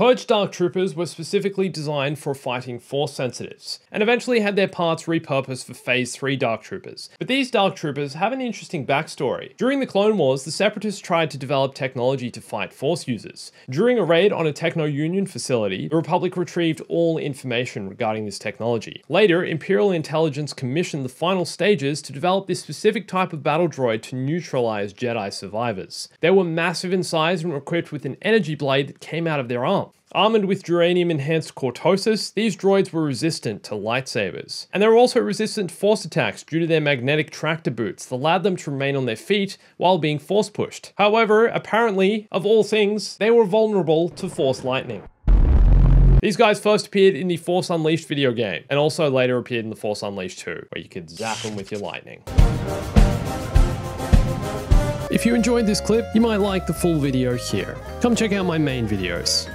Purge Dark Troopers were specifically designed for fighting Force sensitives, and eventually had their parts repurposed for Phase 3 Dark Troopers. But these Dark Troopers have an interesting backstory. During the Clone Wars, the Separatists tried to develop technology to fight Force users. During a raid on a Techno Union facility, the Republic retrieved all information regarding this technology. Later, Imperial intelligence commissioned the final stages to develop this specific type of battle droid to neutralize Jedi survivors. They were massive in size and were equipped with an energy blade that came out of their arm. Armored with duranium-enhanced cortosis, these droids were resistant to lightsabers. And they were also resistant to force attacks due to their magnetic tractor boots that allowed them to remain on their feet while being force pushed. However, apparently, of all things, they were vulnerable to force lightning. These guys first appeared in the Force Unleashed video game, and also later appeared in the Force Unleashed 2, where you could zap them with your lightning. If you enjoyed this clip, you might like the full video here. Come check out my main videos.